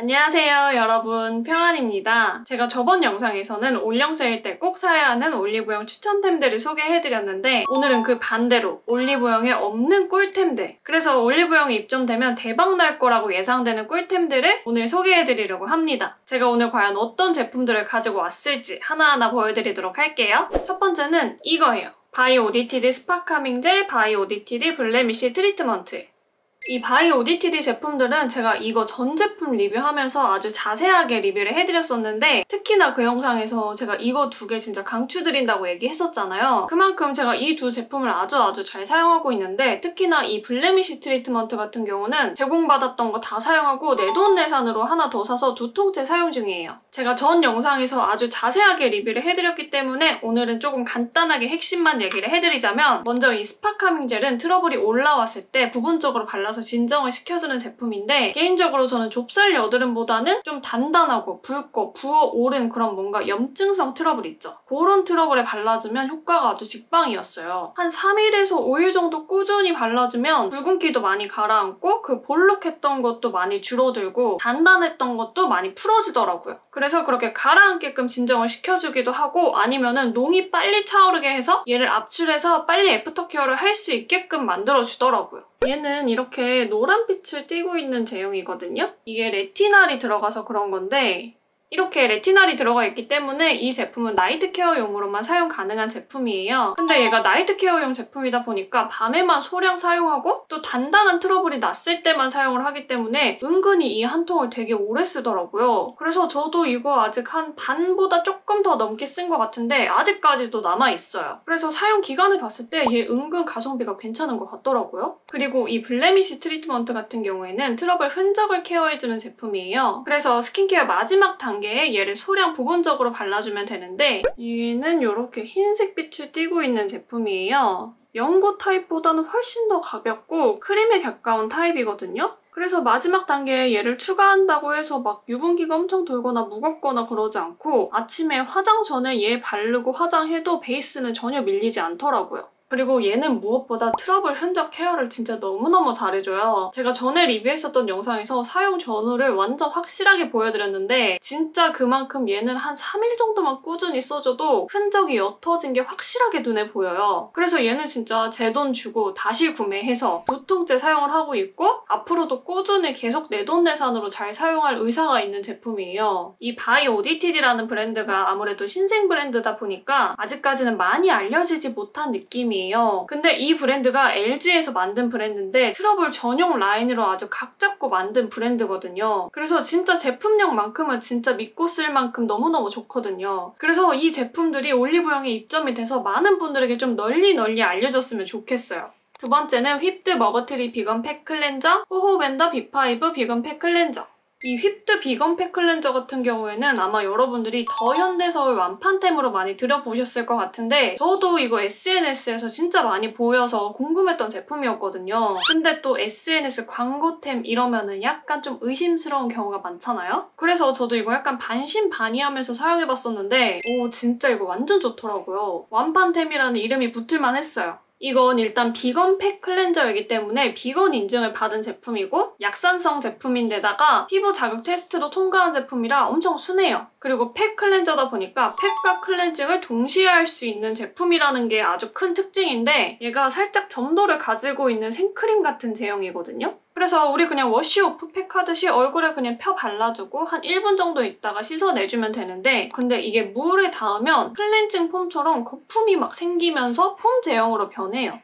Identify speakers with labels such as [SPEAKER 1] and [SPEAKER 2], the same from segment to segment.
[SPEAKER 1] 안녕하세요 여러분 평안입니다. 제가 저번 영상에서는 올영 세일 때 꼭 사야 하는 올리브영 추천템들을 소개해드렸는데 오늘은 그 반대로 올리브영에 없는 꿀템들 그래서 올리브영에 입점되면 대박 날 거라고 예상되는 꿀템들을 오늘 소개해드리려고 합니다. 제가 오늘 과연 어떤 제품들을 가지고 왔을지 하나하나 보여드리도록 할게요. 첫 번째는 이거예요. 바이 오디티디 스팟 카밍 젤 바이 오디티디 블레미쉬 트리트먼트 이 바이 오디티디 제품들은 제가 이거 전 제품 리뷰하면서 아주 자세하게 리뷰를 해드렸었는데 특히나 그 영상에서 제가 이거 두 개 진짜 강추드린다고 얘기했었잖아요. 그만큼 제가 이 두 제품을 아주 아주 잘 사용하고 있는데 특히나 이 블레미시 트리트먼트 같은 경우는 제공받았던 거 다 사용하고 내돈내산으로 하나 더 사서 두 통째 사용 중이에요. 제가 전 영상에서 아주 자세하게 리뷰를 해드렸기 때문에 오늘은 조금 간단하게 핵심만 얘기를 해드리자면 먼저 이 스팟 카밍 젤은 트러블이 올라왔을 때 부분적으로 발라서 나서 진정을 시켜주는 제품인데 개인적으로 저는 좁쌀 여드름보다는 좀 단단하고 붉고 부어오른 그런 뭔가 염증성 트러블 있죠. 그런 트러블에 발라주면 효과가 아주 직방이었어요. 한 3일에서 5일 정도 꾸준히 발라주면 붉은기도 많이 가라앉고 그 볼록했던 것도 많이 줄어들고 단단했던 것도 많이 풀어지더라고요. 그래서 그렇게 가라앉게끔 진정을 시켜주기도 하고 아니면은 농이 빨리 차오르게 해서 얘를 압출해서 빨리 애프터 케어를 할 수 있게끔 만들어주더라고요. 얘는 이렇게 노란 빛을 띠고 있는 제형이거든요. 이게 레티날이 들어가서 그런 건데 이렇게 레티날이 들어가 있기 때문에 이 제품은 나이트 케어용으로만 사용 가능한 제품이에요. 근데 얘가 나이트 케어용 제품이다 보니까 밤에만 소량 사용하고 또 단단한 트러블이 났을 때만 사용을 하기 때문에 은근히 이 한 통을 되게 오래 쓰더라고요. 그래서 저도 이거 아직 한 반보다 조금 더 넘게 쓴 것 같은데 아직까지도 남아있어요. 그래서 사용 기간을 봤을 때 얘 은근 가성비가 괜찮은 것 같더라고요. 그리고 이 블레미시 트리트먼트 같은 경우에는 트러블 흔적을 케어해주는 제품이에요. 그래서 스킨케어 마지막 단 단계에 얘를 소량 부분적으로 발라주면 되는데 얘는 이렇게 흰색 빛을 띠고 있는 제품이에요. 연고 타입보다는 훨씬 더 가볍고 크림에 가까운 타입이거든요. 그래서 마지막 단계에 얘를 추가한다고 해서 막 유분기가 엄청 돌거나 무겁거나 그러지 않고 아침에 화장 전에 얘 바르고 화장해도 베이스는 전혀 밀리지 않더라고요. 그리고 얘는 무엇보다 트러블 흔적 케어를 진짜 너무너무 잘해줘요. 제가 전에 리뷰했었던 영상에서 사용 전후를 완전 확실하게 보여드렸는데 진짜 그만큼 얘는 한 3일 정도만 꾸준히 써줘도 흔적이 옅어진 게 확실하게 눈에 보여요. 그래서 얘는 진짜 제 돈 주고 다시 구매해서 두 통째 사용을 하고 있고 앞으로도 꾸준히 계속 내 돈 내산으로 잘 사용할 의사가 있는 제품이에요. 이 바이 오디티디라는 브랜드가 아무래도 신생 브랜드다 보니까 아직까지는 많이 알려지지 못한 느낌이 제품이에요. 근데 이 브랜드가 LG에서 만든 브랜드인데 트러블 전용 라인으로 아주 각 잡고 만든 브랜드거든요. 그래서 진짜 제품력만큼은 진짜 믿고 쓸 만큼 너무너무 좋거든요. 그래서 이 제품들이 올리브영에 입점이 돼서 많은 분들에게 좀 널리 널리 알려졌으면 좋겠어요. 두 번째는 휩드 머그티트리 비건 팩 클렌저, 호호라벤더 비파이브 비건 팩 클렌저. 이 휩드 비건 팩 클렌저 같은 경우에는 아마 여러분들이 더 현대서울 완판템으로 많이 들어보셨을 것 같은데 저도 이거 SNS에서 진짜 많이 보여서 궁금했던 제품이었거든요. 근데 또 SNS 광고템 이러면은 약간 좀 의심스러운 경우가 많잖아요? 그래서 저도 이거 약간 반신반의하면서 사용해봤었는데 오 진짜 이거 완전 좋더라고요. 완판템이라는 이름이 붙을만 했어요. 이건 일단 비건 팩 클렌저이기 때문에 비건 인증을 받은 제품이고 약산성 제품인데다가 피부 자극 테스트도 통과한 제품이라 엄청 순해요. 그리고 팩 클렌저다 보니까 팩과 클렌징을 동시에 할 수 있는 제품이라는 게 아주 큰 특징인데 얘가 살짝 점도를 가지고 있는 생크림 같은 제형이거든요. 그래서 우리 그냥 wash-off 팩 하듯이 얼굴에 그냥 펴 발라주고 한 1분 정도 있다가 씻어내주면 되는데 근데 이게 물에 닿으면 클렌징 폼처럼 거품이 막 생기면서 폼 제형으로 변해요.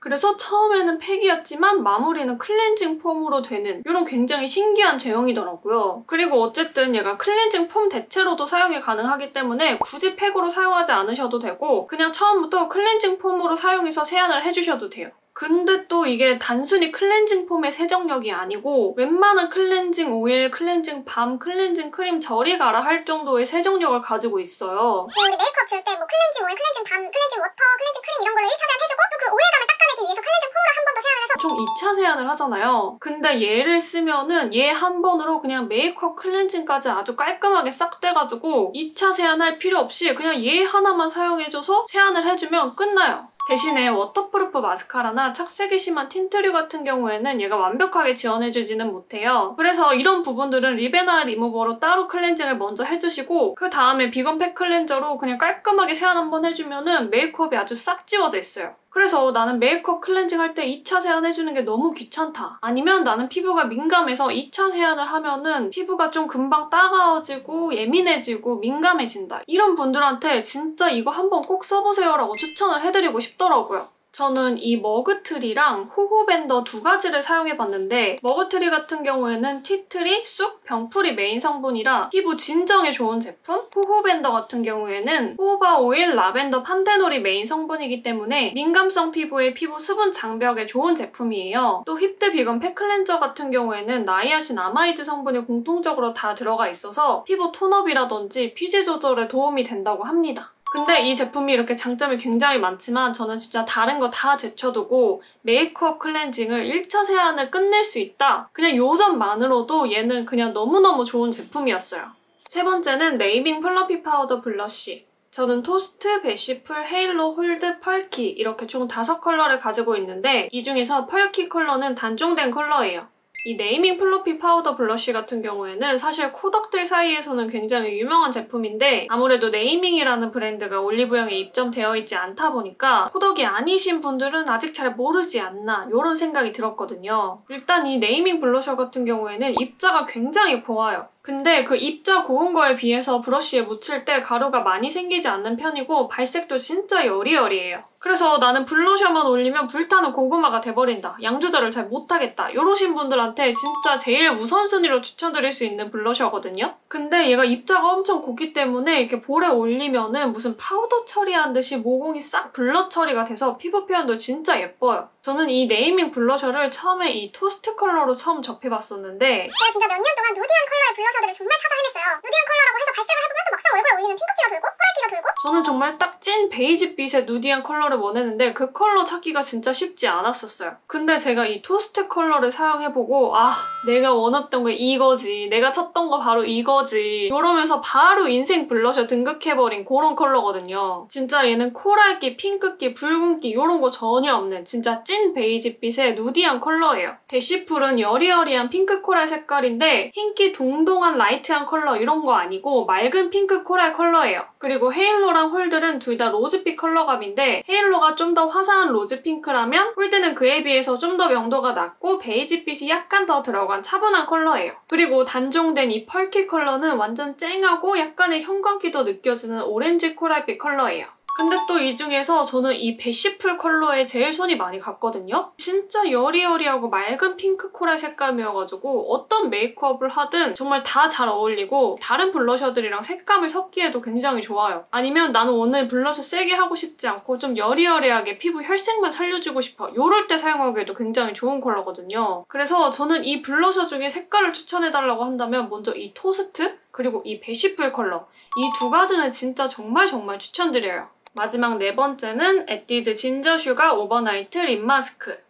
[SPEAKER 1] 그래서 처음에는 팩이었지만 마무리는 클렌징 폼으로 되는 이런 굉장히 신기한 제형이더라고요. 그리고 어쨌든 얘가 클렌징 폼 대체로도 사용이 가능하기 때문에 굳이 팩으로 사용하지 않으셔도 되고 그냥 처음부터 클렌징 폼으로 사용해서 세안을 해주셔도 돼요. 근데 또 이게 단순히 클렌징 폼의 세정력이 아니고 웬만한 클렌징 오일, 클렌징 밤, 클렌징 크림 저리 가라 할 정도의 세정력을 가지고 있어요.
[SPEAKER 2] 네, 우리 메이크업 지울 때뭐 클렌징 오일, 클렌징 밤, 클렌징 워터, 클렌징 크림 이런 걸로 1차 세안 해주고 또 그 오일감을 닦아내기 위해서 클렌징 폼으로 한 번 더 세안을 해서
[SPEAKER 1] 총 2차 세안을 하잖아요. 근데 얘를 쓰면은 얘 한 번으로 그냥 메이크업 클렌징까지 아주 깔끔하게 싹 빼가지고 2차 세안할 필요 없이 그냥 얘 하나만 사용해줘서 세안을 해주면 끝나요. 대신에 워터프루프 마스카라나 착색이 심한 틴트류 같은 경우에는 얘가 완벽하게 지워내주지는 못해요. 그래서 이런 부분들은 lip and eye 리무버로 따로 클렌징을 먼저 해주시고 그 다음에 비건 팩 클렌저로 그냥 깔끔하게 세안 한번 해주면은 메이크업이 아주 싹 지워져 있어요. 그래서 나는 메이크업 클렌징 할 때 2차 세안해주는 게 너무 귀찮다. 아니면 나는 피부가 민감해서 2차 세안을 하면은 피부가 좀 금방 따가워지고 예민해지고 민감해진다. 이런 분들한테 진짜 이거 한번 꼭 써보세요라고 추천을 해드리고 싶더라고요. 저는 이 머그트리랑 호호밴더 두 가지를 사용해봤는데 머그트리 같은 경우에는 티트리, 쑥, 병풀이 메인 성분이라 피부 진정에 좋은 제품 호호밴더 같은 경우에는 호호바 오일, 라벤더, 판테놀이 메인 성분이기 때문에 민감성 피부에 피부 수분 장벽에 좋은 제품이에요. 또 휩드 비건 팩클렌저 같은 경우에는 나이아신 아마이드 성분이 공통적으로 다 들어가 있어서 피부 톤업이라든지 피지 조절에 도움이 된다고 합니다. 근데 이 제품이 이렇게 장점이 굉장히 많지만 저는 진짜 다른 거 다 제쳐두고 메이크업 클렌징을 1차 세안을 끝낼 수 있다. 그냥 요 점만으로도 얘는 그냥 너무너무 좋은 제품이었어요. 세 번째는 네이밍 플러피 파우더 블러쉬. 저는 토스트, 베시풀, 헤일로, 홀드, 펄키 이렇게 총 다섯 컬러를 가지고 있는데 이 중에서 펄키 컬러는 단종된 컬러예요. 이 네이밍 플러피 파우더 블러쉬 같은 경우에는 사실 코덕들 사이에서는 굉장히 유명한 제품인데 아무래도 네이밍이라는 브랜드가 올리브영에 입점되어 있지 않다 보니까 코덕이 아니신 분들은 아직 잘 모르지 않나 이런 생각이 들었거든요. 일단 이 네이밍 블러셔 같은 경우에는 입자가 굉장히 고와요. 근데 그 입자 고운 거에 비해서 브러쉬에 묻힐 때 가루가 많이 생기지 않는 편이고 발색도 진짜 여리여리해요. 그래서 나는 블러셔만 올리면 불타는 고구마가 돼버린다. 양 조절을 잘 못하겠다. 이러신 분들한테 진짜 제일 우선순위로 추천드릴 수 있는 블러셔거든요. 근데 얘가 입자가 엄청 곱기 때문에 이렇게 볼에 올리면은 무슨 파우더 처리한 듯이 모공이 싹 블러 처리가 돼서 피부 표현도 진짜 예뻐요. 저는 이 네이밍 블러셔를 처음에 이 토스트 컬러로 처음 접해봤었는데
[SPEAKER 2] 제가 진짜 몇 년 동안 누디한 컬러의 블러셔들을 정말 찾아 헤맸어요. 누디한 컬러라고 해서 발색을 해보면 또 막상 얼굴에 올리면 핑크기가 돌고 코랄기가 돌고
[SPEAKER 1] 저는 정말 딱 찐 베이지 빛의 누디한 컬러를 원했는데 그 컬러 찾기가 진짜 쉽지 않았었어요. 근데 제가 이 토스트 컬러를 사용해보고 아 내가 원했던 게 이거지 내가 찾던 거 바로 이거지 이러면서 바로 인생 블러셔 등극해버린 그런 컬러거든요. 진짜 얘는 코랄기, 핑크기, 붉은기 이런 거 전혀 없는 진짜 찐 베이지빛의 누디한 컬러예요. 베시풀은 여리여리한 핑크 코랄 색깔인데 흰기 동동한 라이트한 컬러 이런 거 아니고 맑은 핑크 코랄 컬러예요. 그리고 헤일로랑 홀드는 둘 다 로즈빛 컬러감인데 헤일로가 좀 더 화사한 로즈 핑크라면 홀드는 그에 비해서 좀 더 명도가 낮고 베이지빛이 약간 더 들어간 차분한 컬러예요. 그리고 단종된 이 펄키 컬러는 완전 쨍하고 약간의 형광기도 느껴지는 오렌지 코랄빛 컬러예요. 근데 또 이 중에서 저는 이 베시풀 컬러에 제일 손이 많이 갔거든요? 진짜 여리여리하고 맑은 핑크 코랄 색감이어가지고 어떤 메이크업을 하든 정말 다 잘 어울리고 다른 블러셔들이랑 색감을 섞기에도 굉장히 좋아요. 아니면 나는 오늘 블러셔 세게 하고 싶지 않고 좀 여리여리하게 피부 혈색만 살려주고 싶어. 이럴 때 사용하기에도 굉장히 좋은 컬러거든요. 그래서 저는 이 블러셔 중에 색깔을 추천해달라고 한다면 먼저 이 토스트 그리고 이 베시풀 컬러 이 두 가지는 진짜 정말 정말 추천드려요. 마지막 네 번째는 에뛰드 진저 슈가 오버나이트 립 마스크.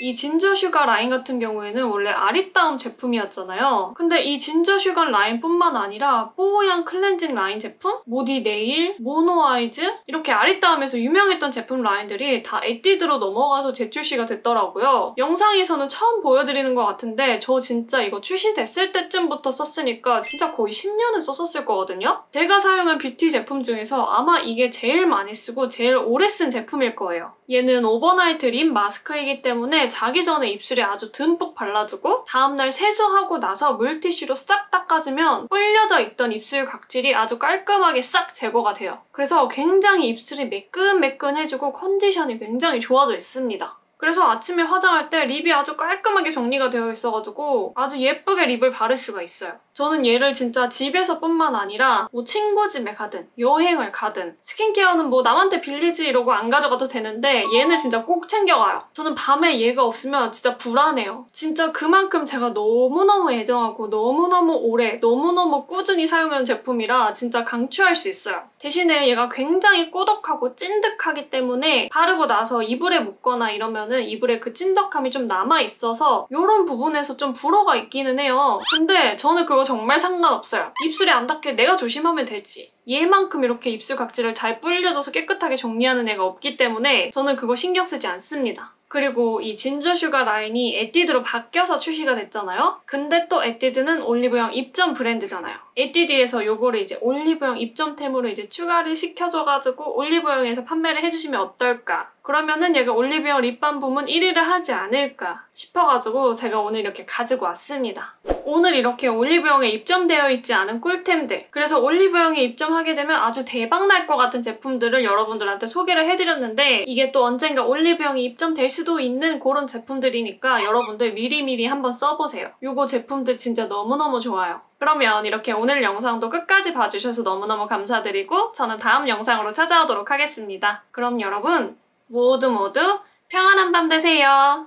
[SPEAKER 1] 이 진저 슈가 라인 같은 경우에는 원래 아리따움 제품이었잖아요. 근데 이 진저 슈가 라인뿐만 아니라 뽀얀 클렌징 라인 제품, 모디 네일, 모노 아이즈 이렇게 아리따움에서 유명했던 제품 라인들이 다 에뛰드로 넘어가서 재출시가 됐더라고요. 영상에서는 처음 보여드리는 것 같은데 저 진짜 이거 출시됐을 때쯤부터 썼으니까 진짜 거의 10년은 썼었을 거거든요. 제가 사용한 뷰티 제품 중에서 아마 이게 제일 많이 쓰고 제일 오래 쓴 제품일 거예요. 얘는 오버나이트 립 마스크이기 때문에 자기 전에 입술에 아주 듬뿍 발라주고 다음날 세수하고 나서 물티슈로 싹 닦아주면 불려져 있던 입술 각질이 아주 깔끔하게 싹 제거가 돼요. 그래서 굉장히 입술이 매끈매끈해지고 컨디션이 굉장히 좋아져 있습니다. 그래서 아침에 화장할 때 립이 아주 깔끔하게 정리가 되어 있어가지고 아주 예쁘게 립을 바를 수가 있어요. 저는 얘를 진짜 집에서뿐만 아니라 뭐 친구 집에 가든 여행을 가든 스킨케어는 뭐 남한테 빌리지 이러고 안 가져가도 되는데 얘는 진짜 꼭 챙겨가요. 저는 밤에 얘가 없으면 진짜 불안해요. 진짜 그만큼 제가 너무너무 애정하고 너무너무 오래 너무너무 꾸준히 사용하는 제품이라 진짜 강추할 수 있어요. 대신에 얘가 굉장히 꾸덕하고 찐득하기 때문에 바르고 나서 이불에 묻거나 이러면은 이불에 그 찐덕함이 좀 남아있어서 이런 부분에서 좀 불호가 있기는 해요. 근데 저는 그거 정말 상관없어요. 입술이 안 닿게 내가 조심하면 되지. 얘만큼 이렇게 입술 각질을 잘 불려줘서 깨끗하게 정리하는 애가 없기 때문에 저는 그거 신경 쓰지 않습니다. 그리고 이 진저 슈가 라인이 에뛰드로 바뀌어서 출시가 됐잖아요? 근데 또 에뛰드는 올리브영 입점 브랜드잖아요. 에뛰드에서 요거를 이제 올리브영 입점템으로 이제 추가를 시켜줘가지고 올리브영에서 판매를 해주시면 어떨까? 그러면은 얘가 올리브영 립밤 부문 1위를 하지 않을까 싶어가지고 제가 오늘 이렇게 가지고 왔습니다. 오늘 이렇게 올리브영에 입점되어 있지 않은 꿀템들 그래서 올리브영에 입점하게 되면 아주 대박 날 것 같은 제품들을 여러분들한테 소개를 해드렸는데 이게 또 언젠가 올리브영에 입점될 수도 있는 그런 제품들이니까 여러분들 미리미리 한번 써보세요. 요거 제품들 진짜 너무너무 좋아요. 그러면 이렇게 오늘 영상도 끝까지 봐주셔서 너무너무 감사드리고 저는 다음 영상으로 찾아오도록 하겠습니다. 그럼 여러분 모두 모두 평안한 밤 되세요.